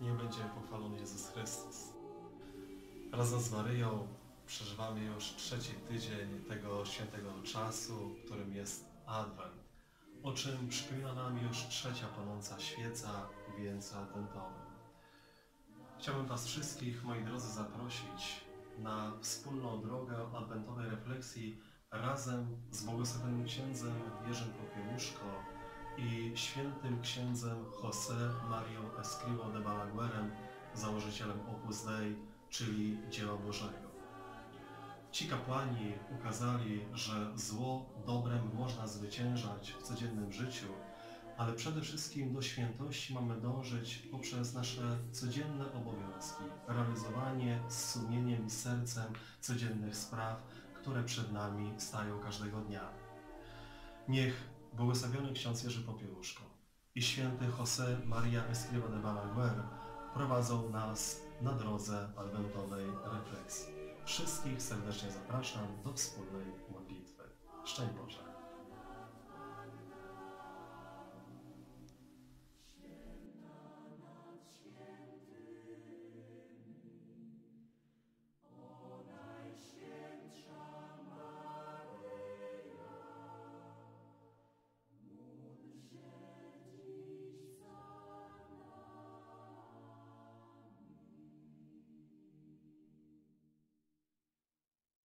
będzie pochwalony Jezus Chrystus. Razem z Maryją przeżywamy już trzeci tydzień tego świętego czasu, którym jest Adwent, o czym przypomina nam już trzecia płonąca świeca w wieńcu adwentowym. Chciałbym Was wszystkich, moi drodzy, zaprosić na wspólną drogę adwentowej refleksji razem z błogosławionym księdzem Jerzym Popiełuszko i świętym księdzem José Marią Escrivo de Balaguerem, założycielem Opus Dei, czyli dzieła Bożego. Ci kapłani ukazali, że zło dobrem można zwyciężać w codziennym życiu, ale przede wszystkim do świętości mamy dążyć poprzez nasze codzienne obowiązki, realizowanie z sumieniem i sercem codziennych spraw, które przed nami stają każdego dnia. Niech błogosławiony ksiądz Jerzy Popiełuszko i święty José Maria Escriva de Balaguer prowadzą nas na drodze adwentowej refleksji. Wszystkich serdecznie zapraszam do wspólnej modlitwy. Szczęść Boże!